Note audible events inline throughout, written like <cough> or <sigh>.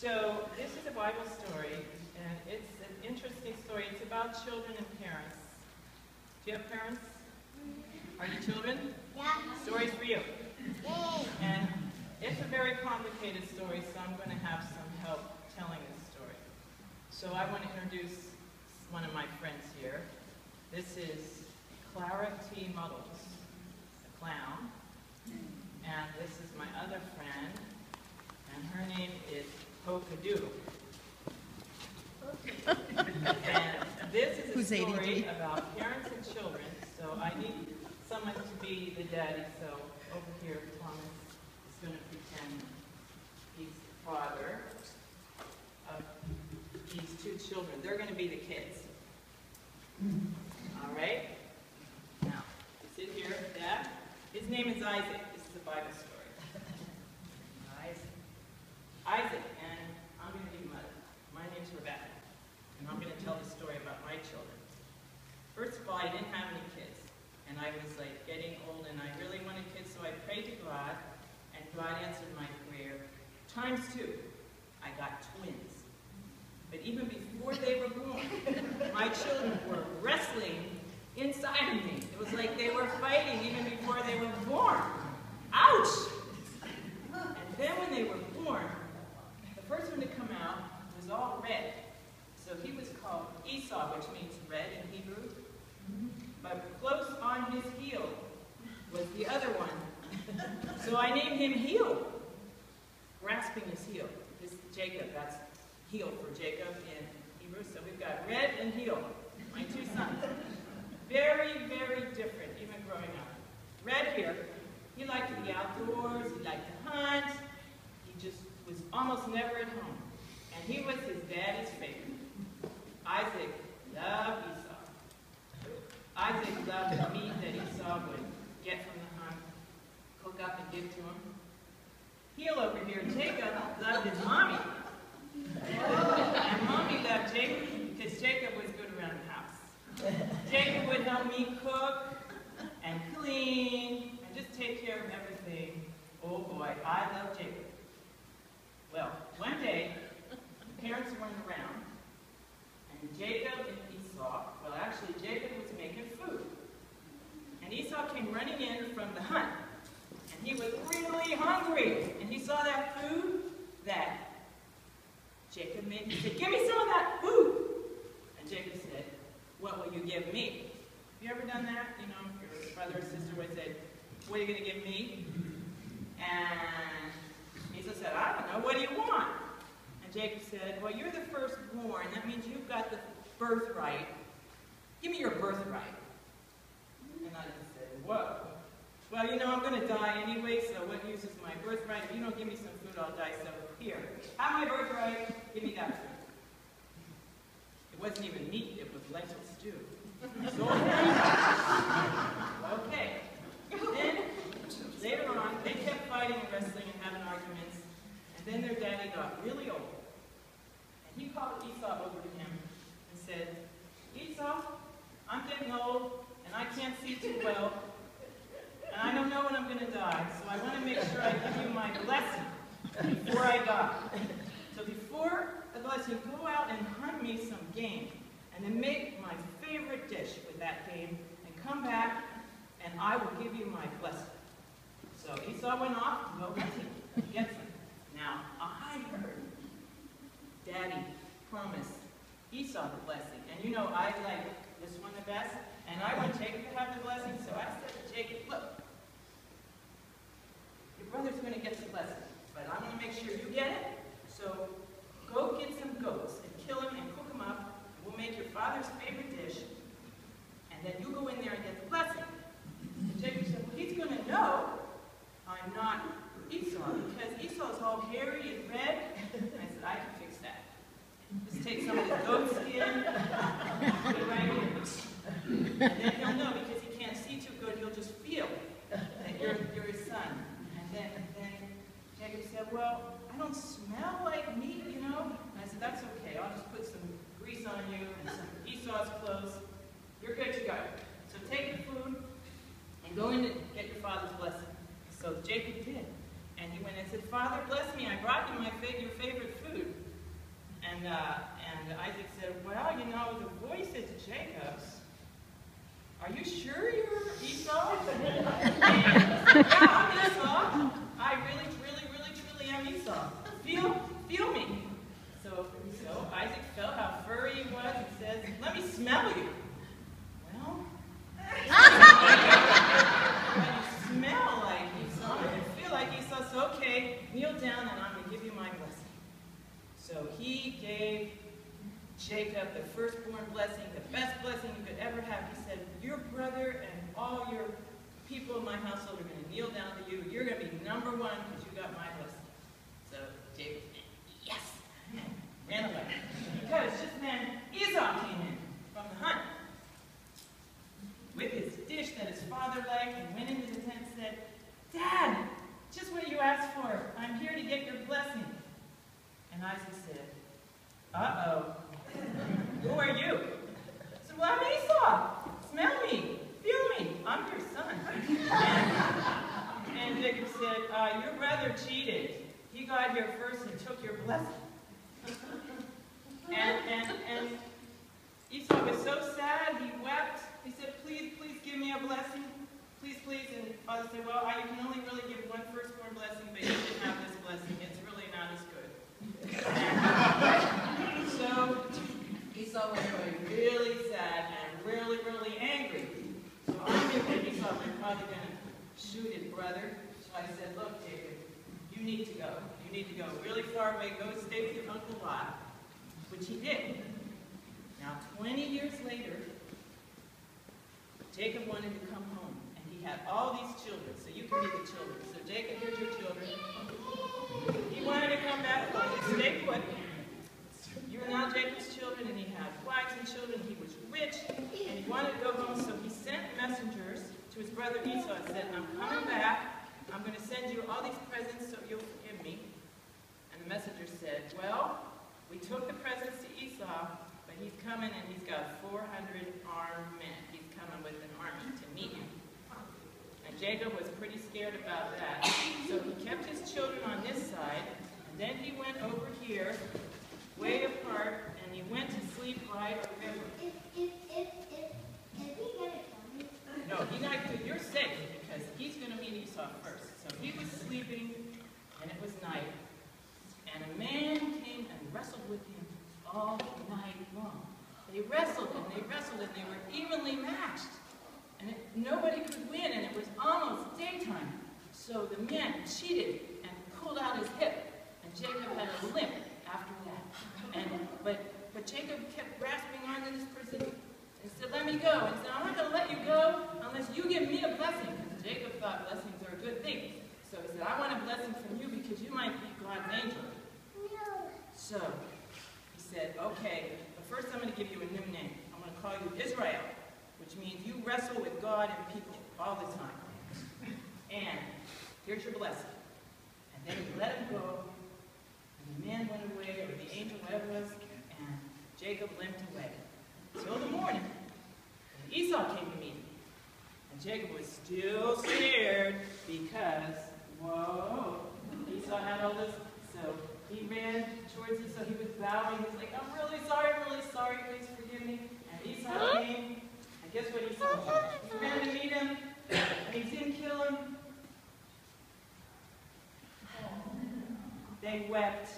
So this is a Bible story, and it's an interesting story. It's about children and parents. Do you have parents? Are you children? Yeah. Stories for you. Yay. And it's a very complicated story, so I'm going to have some help telling this story. So I want to introduce one of my friends here. This is Clara T. Muddles, a clown. And this is my other friend, and her name is Polka Doodle. and this is a Who's story ADD? about parents and children, so I need someone to be the daddy, so over here, Thomas is going to pretend he's the father of these two children. They're going to be the kids. All right? Now, sit here, Dad. His name is Isaac. This is a Bible story. <laughs> Isaac. Isaac, and I'm going to be mother. My name's Rebecca, and I'm going to tell the story about my children. First of all, I didn't have any kids, and I was like getting old, and I really wanted kids, so I prayed to God, and God answered my prayer. Times two, I got twins. But even before they were born, my children were wrestling inside of me. It was like they were fighting even before they were born. Ouch! And then when they were born, the first one to come out was all red. So he was called Esau, which means red in Hebrew. But close on his heel was the other one. <laughs> So I named him Heel, grasping his heel. This Jacob, that's heel for Jacob in Hebrew. So we've got red and heel, my two sons. Very, very different, even growing up. Red here, he liked to be outdoors, he liked to hunt, he just was almost never at home. And he was his daddy's favorite. Isaac loved. Isaac loved the meat that Esau would get from the hunt, cook up and give to him. Heel over here, Jacob loved his mommy. And mommy loved Jacob because Jacob was good around the house. Jacob would help me cook and clean and just take care of everything. Oh boy, I love Jacob. Well, one day, the parents weren't around, and Jacob and Esau, well actually Jacob was making food. And Esau came running in from the hunt, and he was really hungry, and he saw that food that Jacob made. He said, give me some of that food. And Jacob said, what will you give me? Have you ever done that? You know, your brother or sister would say, what are you going to give me? And Esau said, I don't know, what do you want? And Jacob said, well, you're the firstborn. That means you've got the birthright. Give me your birthright. And Isaac said, whoa. Well, you know, I'm going to die anyway, so what use is my birthright? If you don't give me some food, I'll die. So here, have my birthright. Give me that food. It wasn't even meat. It was lentil stew. <laughs> So, okay. Then, later on, they kept fighting and wrestling and having arguments. And got really old. And he called Esau over to him and said, Esau, I'm getting old, and I can't see too well. And I don't know when I'm going to die, so I want to make sure I give you my blessing before I die. So before the blessing, go out and hunt me some game, and then make my favorite dish with that game, and come back, and I will give you my blessing. So Esau went off to go hunting, some. Now, I heard Daddy promise Esau the blessing, and you know I like this one the best, and I want Jacob to have the blessing, so I said to Jacob, look, your brother's going to get the blessing, but I want to make sure you get it. So go get some goats and kill them and cook them up. And we'll make your father's favorite dish, and then you go in there and get the blessing. And Jacob said, well, he's going to know I'm not Esau because Esau's all hairy and red. And I said, I can fix that. Just take some of the goat skin, put it right here. And then he'll know because he can't see too good, he'll just feel that you're, you're his son. And then, then Jacob said, well, I don't smell like meat, you know? And I said, that's okay. I'll just put some grease on you and some Esau's clothes. You're good to go. So take the food and go in and get your father's blessing. So Jacob did. And he went and said, Father, bless me. I brought you my your favorite food. And, uh, and Isaac said, well, you know, the voice is Jacob's. Are you sure you're Esau? <laughs> yeah, I'm Esau. I really, really, really, truly am Esau. Feel, feel me. So, so Isaac felt how furry he was and says, let me smell you. Well, when you smell like Esau, and you feel like Esau, so okay, kneel down and I'm going to give you my blessing. So he gave Jacob the firstborn blessing, the best blessing you could ever have. He said, your brother and all your people in my household are going to kneel down to you. You're going to be number one because you got my blessing. So Jacob yes, ran away. Because just then Esau came in from the hunt with his dish that his father liked and went into the tent and said, Dad, just what you asked for. I'm here to get your blessing. And Isaac said, uh-oh, who are you? I said, well, I'm Esau. Smell me, feel me. I'm your son. And, and Jacob said, uh, your brother cheated. He got here first and took your blessing. And, and, and Esau was so sad, he wept. He said, please, please give me a blessing. Please, please. And father said, well, I can only really give one firstborn blessing, but you can have this blessing. It's really not as good. So Esau went really sad and really, really angry. So I'm thinking Esau was probably going to shoot his brother. So I said, look, David, you need to go. You need to go really far away. Go stay with your Uncle Lot, which he did. Now, 20 years later, Jacob wanted to come home, and he had all these children, so you can be the children. So Jacob, here's your children. He wanted to come back home and stay put. You are now Jacob's children, and he had wives and children. He was rich, and he wanted to go home, so he sent messengers to his brother Esau and said, I'm coming back. I'm going to send you all these presents so you'll forgive me. And the messenger said, well, we took the presents to Esau, but he's coming and he's got 400 armed men. He's coming with an army to meet him. And Jacob was pretty scared about that. So he kept his children on this side, and then he went over here, way apart, and he went to sleep by a river. If, if, if, if, if he gonna kill me? No, he's not good. You're safe because he's going to meet Esau first. So he was sleeping, and it was night. And a man came and wrestled with him all night long. They wrestled and they wrestled and they were evenly matched. And it, nobody could win, and it was almost daytime. So the man cheated and pulled out his hip, and Jacob had a limp after that. And but but Jacob kept grasping onto this person and said, let me go. And said, I'm not going to let you go unless you give me a blessing. Because Jacob thought blessings are a good thing. So he said, I want a blessing from you because you might be God's angel. No. So he said, okay, but first I'm going to give you a new name. I'm going to call you Israel, wrestle with God and people all the time. And here's your blessing. And then he let him go. And the man went away, or the angel, whatever it was, and Jacob limped away. Till the morning, and Esau came to meet him. And Jacob was still scared because, whoa, Esau had all this. So he ran towards him, so he was bowing. He's like, I'm really sorry, I'm really sorry, please forgive me. And Esau came, guess what Esau did? He ran to meet him, and he didn't kill him. They wept,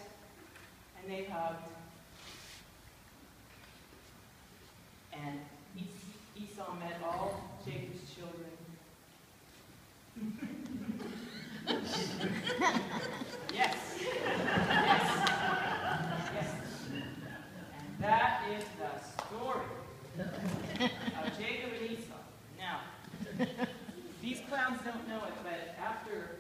and they hugged. And Es- Esau met all Jacob's children. yes. Yes. Yes. And that is the story of Jacob and Esau. Now, these clowns don't know it, but after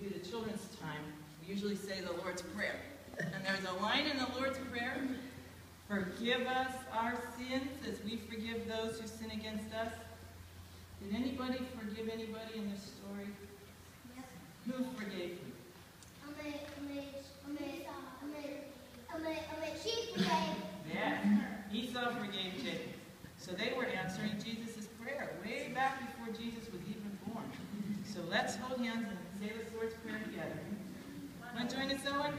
we do the children's time, we usually say the Lord's Prayer. And there's a line in the Lord's Prayer Forgive us our sins as we forgive those who sin against us. Did anybody forgive anybody in this story? Yes. Who forgave you? Sheep today. Yeah. Esau forgave Jacob. So they were answering Jesus' prayer way back before Jesus was even born. So let's hold hands and say the Lord's Prayer together. Want to join us, Owen?